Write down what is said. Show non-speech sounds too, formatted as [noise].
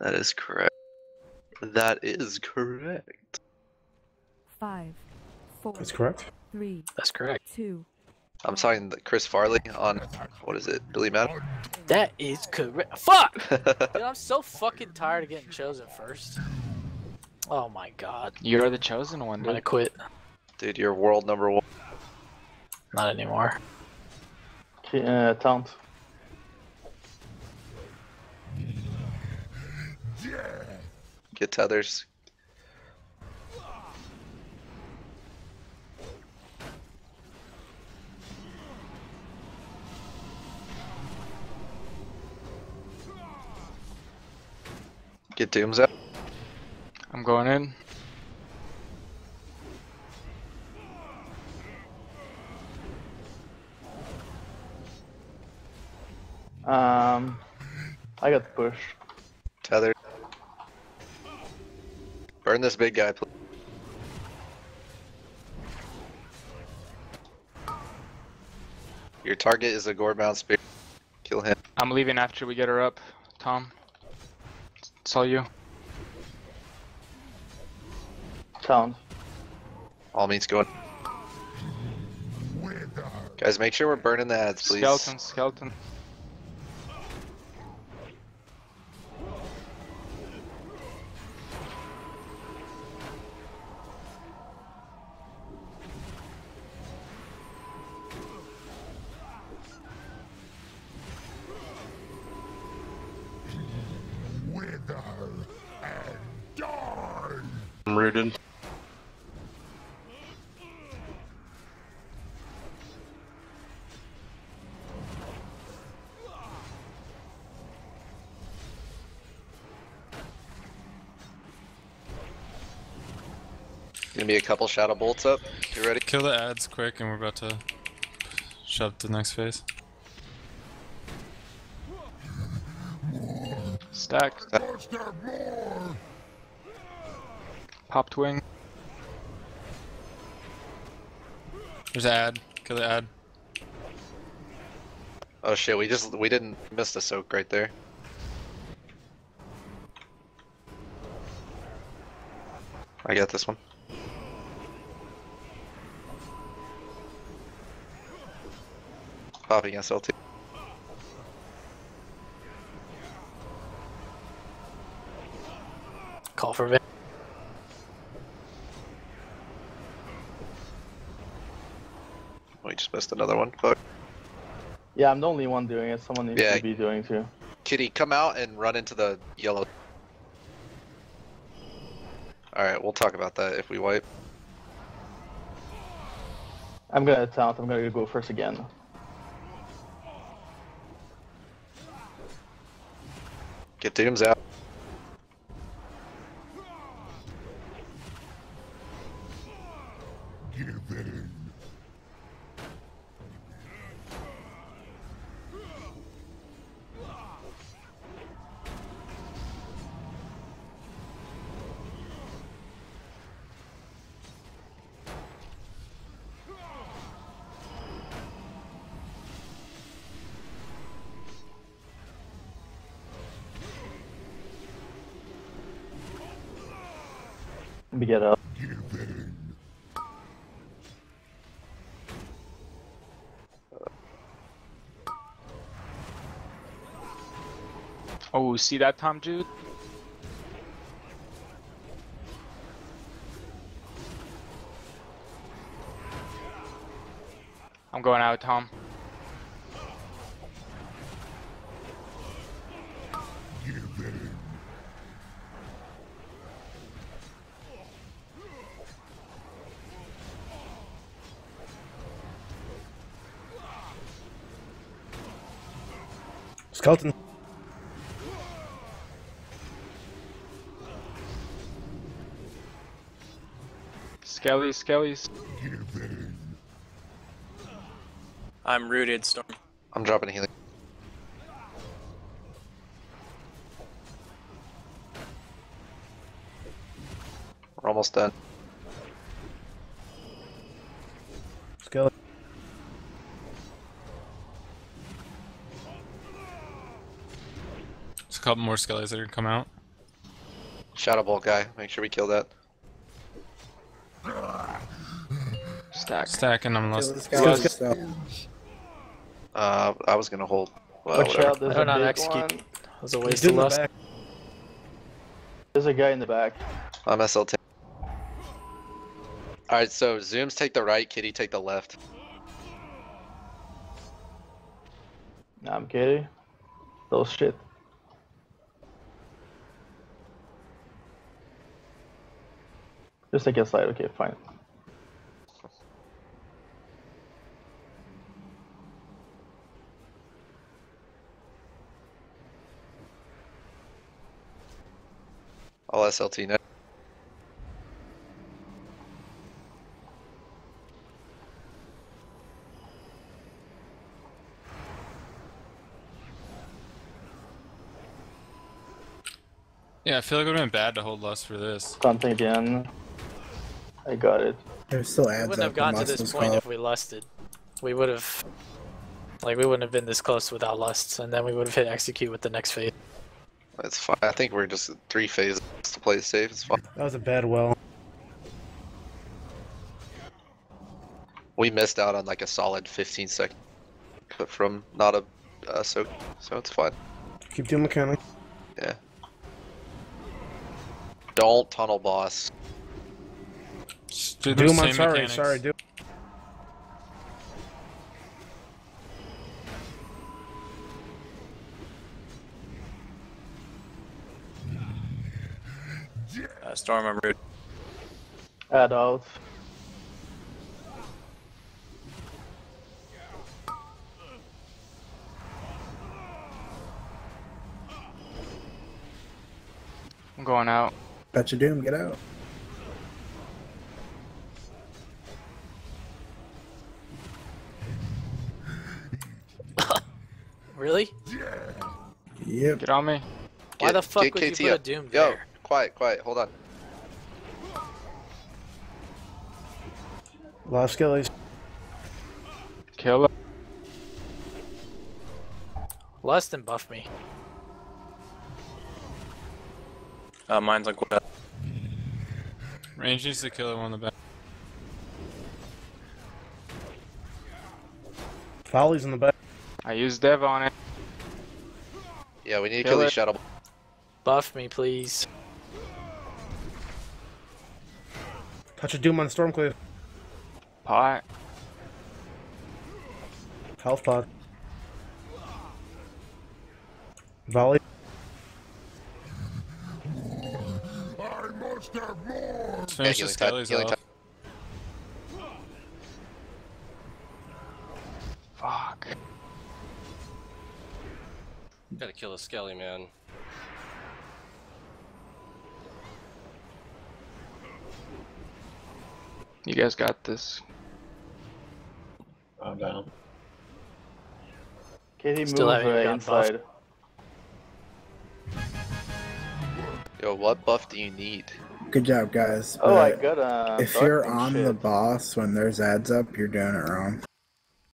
That is correct. That is correct. Five, four, That's correct. three, That's correct. two. I'm talking to Chris Farley on what is it, Billy Madison? That is correct. Fuck! [laughs] Dude, I'm so fucking tired of getting chosen first. Oh my god. You're the chosen one, I'm gonna quit. Dude, you're world number one. Not anymore. Okay, uh, taunt. Get tethers. Get dooms out. I'm going in. Um, I got pushed. Burn this big guy, please. Your target is a Gorebound Spear. Kill him. I'm leaving after we get her up, Tom. It's all you. Taunt. All means going. Guys, make sure we're burning the ads, please. Skeleton, skeleton. I'm rooted. Gonna be a couple shadow bolts up. You ready? Kill the ads quick, and we're about to shut to the next phase. Stack. Uh, Popped wing. There's an ad. Kill the ad. Oh shit, we just we didn't miss the soak right there. I got this one. Popping SLT. Call for Vin. We just missed another one. Fuck. Yeah, I'm the only one doing it. Someone needs Yeah. to be doing too. Kitty, come out and run into the yellow. Alright, we'll talk about that if we wipe. I'm gonna taunt. I'm gonna go first again. Get Dooms out. Let me get up. Oh, see that, Tom Jude? I'm going out, Tom. Skeleton. Skelly, Skellies. I'm rooted, Storm. I'm dropping healing. We're almost done. Couple more skellies that are gonna come out. Shadow Bolt guy. Make sure we kill that. Stack. Stacking, I'm Kill lost. this guy. Let's go. Uh, I was gonna hold. Well, Watch whatever. out, there's I don't a know, big execute. one. That was a waste of doing the lust. There's a guy in the back. I'm SLT. Alright, so Zooms take the right, Kitty take the left. Nah, I'm kidding. Those shit. Just take a slide, okay, fine. All SLT now. Yeah, I feel like it would have been bad to hold lust for this. Something again. I got it. There's still We wouldn't have up. gotten to this point call. if we lusted. We would have, like, we wouldn't have been this close without lusts, and then we would have hit execute with the next phase. It's fine. I think we're just three phases to play safe. It's fine. That was a bad well. We missed out on like a solid 15 seconds from not a uh, so so it's fine. Keep doing mechanic. Yeah. Don't tunnel boss. Just do the Doom, I'm sorry. mechanics. Sorry, Doom. Uh, Storm, I'm rude. Add out. I'm going out. Bet you Doom. Get out. Really? Yeah. Yep. Get on me. Why Get- the fuck get would you KT put a up. Doom Yo, there? quiet, quiet. Hold on. A lot of skillies. Kill it. Lust and buff me. Uh, mine's like what? Range needs to kill one in the back. Follies in the back. I used Dev on it. Yeah, we need to Kill kill these it. shadow. Buff me, please. Touch a Doom on Stormcleave. Pot. Health pod. Volley. Let's Yeah, finish the healing time, skellies off. Gotta kill a skelly, man. You guys got this. I'm down. Katie, move Still haven't uh, inside. Yo, what buff do you need? Good job, guys. Oh, I got a. if you're on shit. the boss when there's ads up, you're doing it wrong.